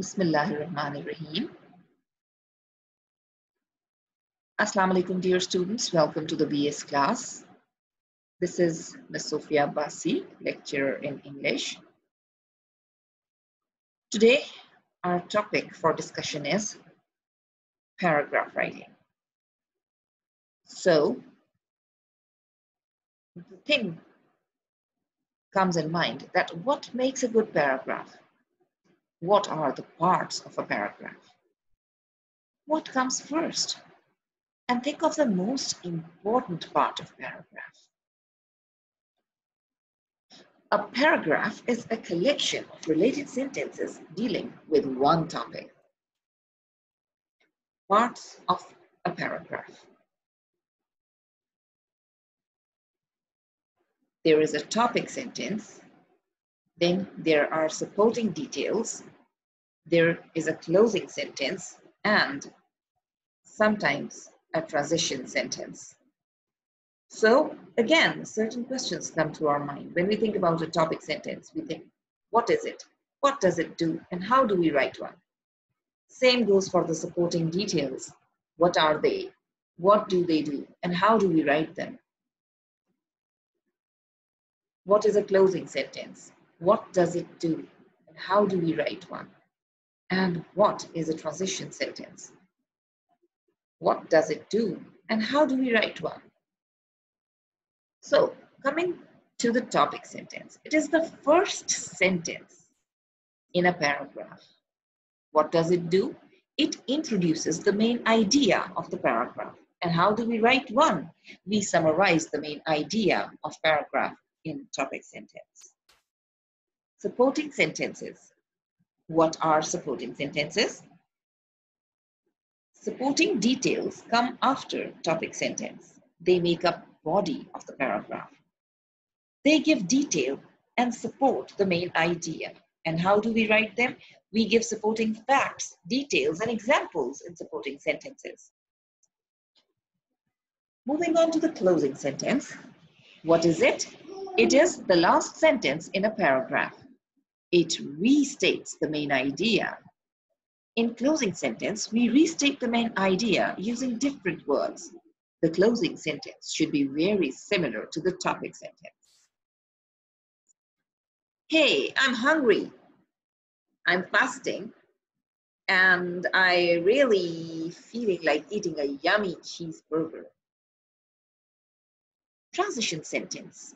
Bismillahirrahmanirrahim. Assalamu alaikum dear students, welcome to the BS class. This is Ms. Sophia Basi, lecturer in English. Today our topic for discussion is paragraph writing. So the thing comes in mind that what makes a good paragraph? What are the parts of a paragraph? What comes first? And think of the most important part of paragraph. A paragraph is a collection of related sentences dealing with one topic. Parts of a paragraph. There is a topic sentence, then there are supporting details, there is a closing sentence, and sometimes a transition sentence. So again, certain questions come to our mind. When we think about a topic sentence, we think, what is it? What does it do? And how do we write one? Same goes for the supporting details. What are they? What do they do? And how do we write them? What is a closing sentence? What does it do? And how do we write one? And what is a transition sentence? What does it do? And how do we write one? So, coming to the topic sentence, it is the first sentence in a paragraph. What does it do? It introduces the main idea of the paragraph. And how do we write one? We summarize the main idea of paragraph in topic sentence. Supporting sentences. What are supporting sentences? Supporting details come after topic sentence. They make up body of the paragraph. They give detail and support the main idea. And how do we write them? We give supporting facts, details, and examples in supporting sentences. Moving on to the closing sentence. What is it? It is the last sentence in a paragraph. It restates the main idea. In closing sentence, we restate the main idea using different words. The closing sentence should be very similar to the topic sentence. Hey, I'm hungry. I'm fasting and I really feeling like eating a yummy cheeseburger. Transition sentence.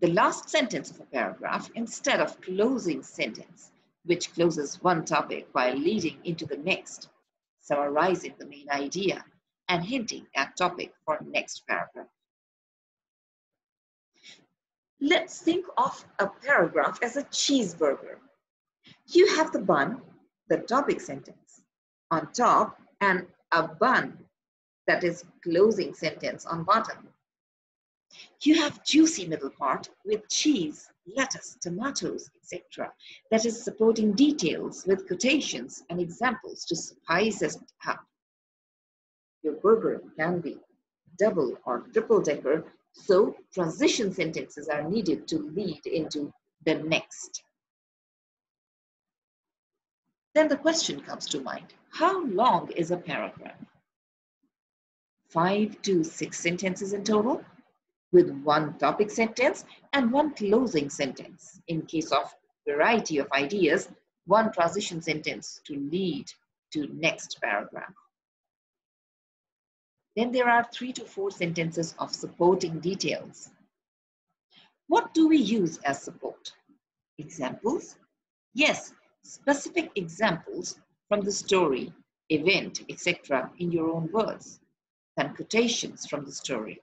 The last sentence of a paragraph instead of closing sentence, which closes one topic while leading into the next, summarizing the main idea and hinting at topic for next paragraph. Let's think of a paragraph as a cheeseburger. You have the bun, the topic sentence, on top and a bun, that is closing sentence on bottom. You have juicy middle part with cheese, lettuce, tomatoes, etc. That is supporting details with quotations and examples to spice it up. Your burger can be double or triple decker, so transition sentences are needed to lead into the next. Then the question comes to mind, how long is a paragraph? Five to six sentences in total? With one topic sentence and one closing sentence. In case of variety of ideas, one transition sentence to lead to next paragraph. Then there are three to four sentences of supporting details. What do we use as support? Examples? Yes, specific examples from the story, event, etc. in your own words. Then quotations from the story.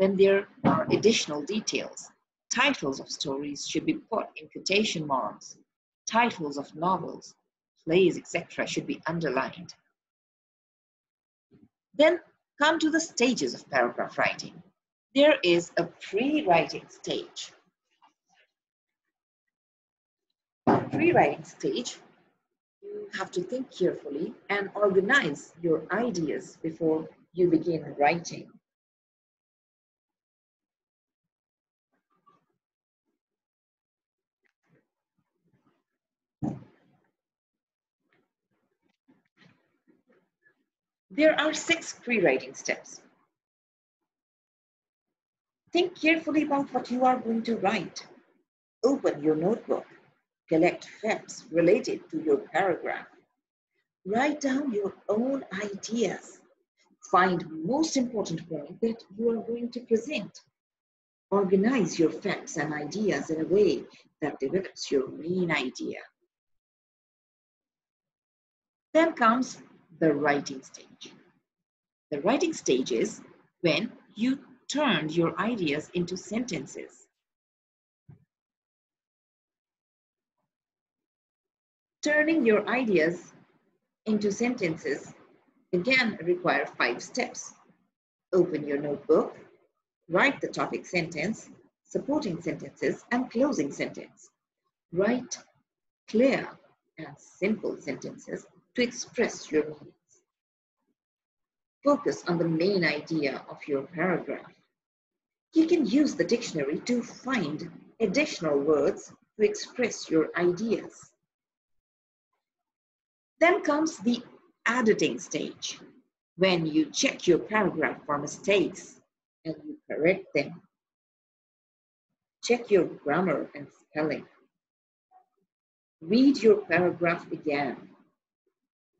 Then there are additional details. Titles of stories should be put in quotation marks. Titles of novels, plays, etc. should be underlined. Then come to the stages of paragraph writing. There is a pre-writing stage. Pre-writing stage, you have to think carefully and organize your ideas before you begin writing. There are six pre-writing steps. Think carefully about what you are going to write. Open your notebook. Collect facts related to your paragraph. Write down your own ideas. Find most important point that you are going to present. Organize your facts and ideas in a way that develops your main idea. Then comes the writing stage. The writing stage is when you turned your ideas into sentences. Turning your ideas into sentences again require five steps. Open your notebook, write the topic sentence, supporting sentences, and closing sentence. Write clear and simple sentences to express your meanings. Focus on the main idea of your paragraph. You can use the dictionary to find additional words to express your ideas. Then comes the editing stage, when you check your paragraph for mistakes and you correct them. Check your grammar and spelling. Read your paragraph again.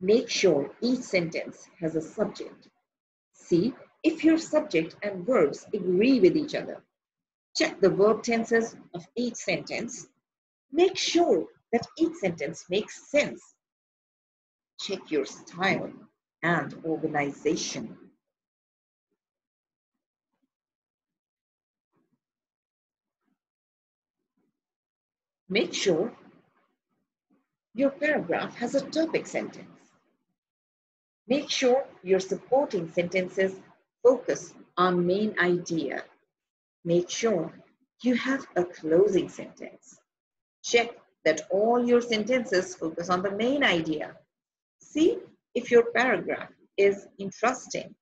Make sure each sentence has a subject. See if your subject and verbs agree with each other. Check the verb tenses of each sentence. Make sure that each sentence makes sense. Check your style and organization. Make sure your paragraph has a topic sentence. Make sure your supporting sentences focus on main idea. Make sure you have a closing sentence. Check that all your sentences focus on the main idea. See if your paragraph is interesting.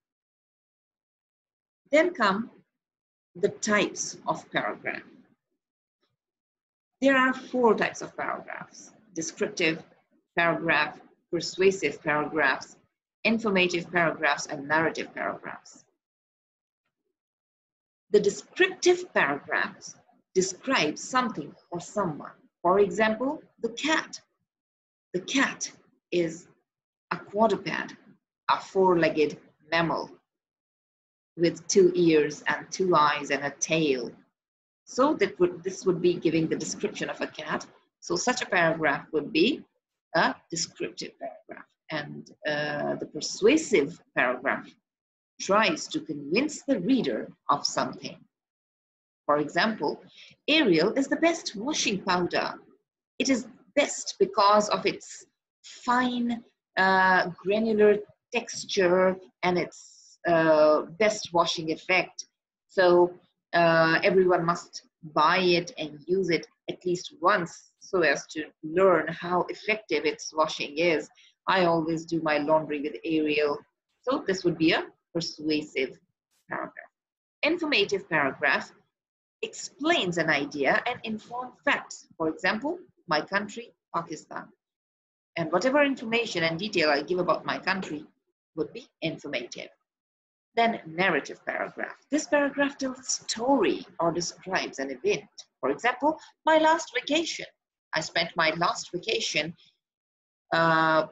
Then come the types of paragraph. There are four types of paragraphs, descriptive paragraph, persuasive paragraphs, informative paragraphs, and narrative paragraphs. The descriptive paragraphs describe something or someone. For example, the cat. The cat is a quadruped, a four-legged mammal with two ears and two eyes and a tail so that would, this would be giving the description of a cat. So such a paragraph would be a descriptive paragraph. And uh, the persuasive paragraph tries to convince the reader of something. For example, Ariel is the best washing powder. It is best because of its fine uh, granular texture and its uh, best washing effect. So uh, everyone must buy it and use it at least once so as to learn how effective its washing is. I always do my laundry with Ariel. So this would be a persuasive paragraph. Informative paragraph explains an idea and informs facts. For example, my country, Pakistan. And whatever information and detail I give about my country would be informative. Then narrative paragraph. This paragraph tells a story or describes an event. For example, my last vacation. I spent my last vacation uh,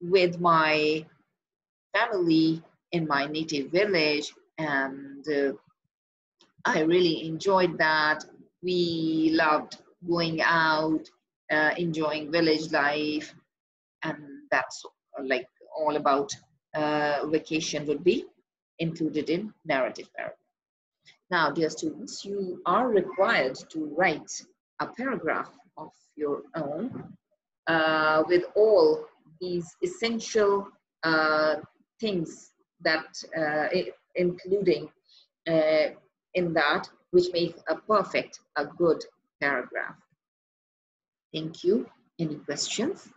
with my family in my native village and uh, I really enjoyed that. We loved going out, uh, enjoying village life and that's like all about uh, vacation would be included in narrative paragraph. Now, dear students, you are required to write a paragraph of your own uh, with all these essential uh, things that, uh, including uh, in that, which make a perfect, a good paragraph. Thank you. Any questions?